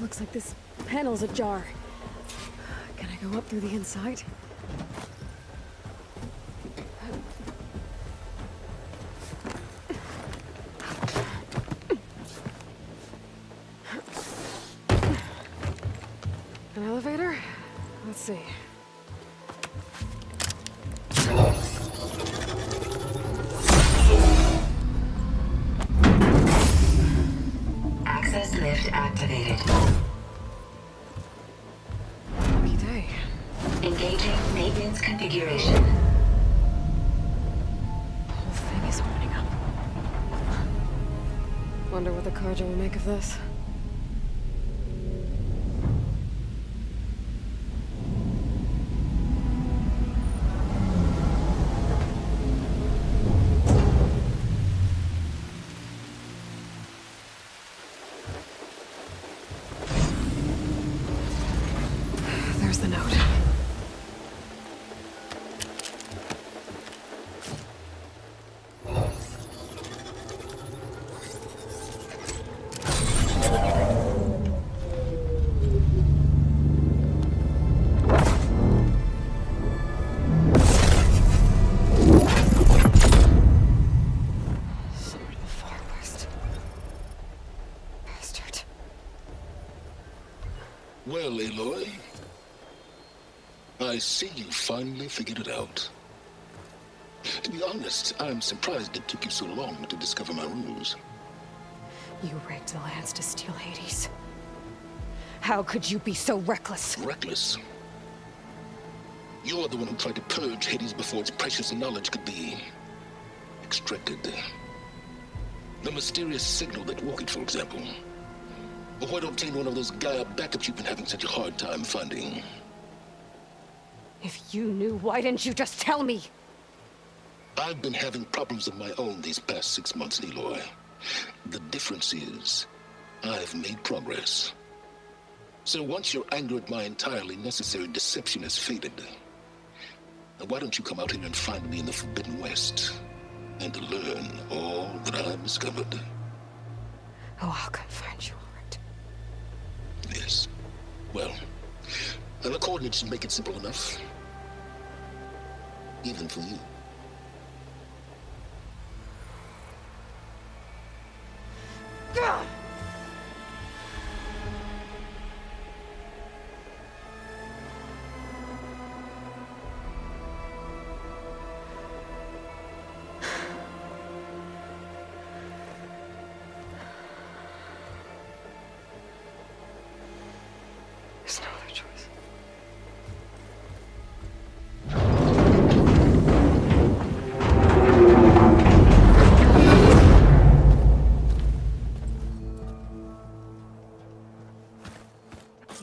Looks like this panel's ajar. Can I go up through the inside? An elevator? Let's see. Activated. Lucky day. Engaging maintenance configuration. The whole thing is opening up. Wonder what the Carja will make of this. Well, Aloy, I see you finally figured it out. To be honest, I'm surprised it took you so long to discover my ruse. You rigged the lands to steal Hades. How could you be so reckless? Reckless. You're the one who tried to purge Hades before its precious knowledge could be extracted. The mysterious signal that woke it, for example. Or why to obtain one of those Gaia backups you've been having such a hard time finding? If you knew, why didn't you just tell me? I've been having problems of my own these past six months, Aloy. The difference is, I've made progress. So once your anger at my entirely necessary deception has faded, now why don't you come out here and find me in the Forbidden West and learn all that I've discovered? Oh, I'll come find you. Yes. Well, and the coordinates make it simple enough. Even for you.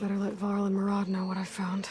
Better let Varl and Murad know what I found.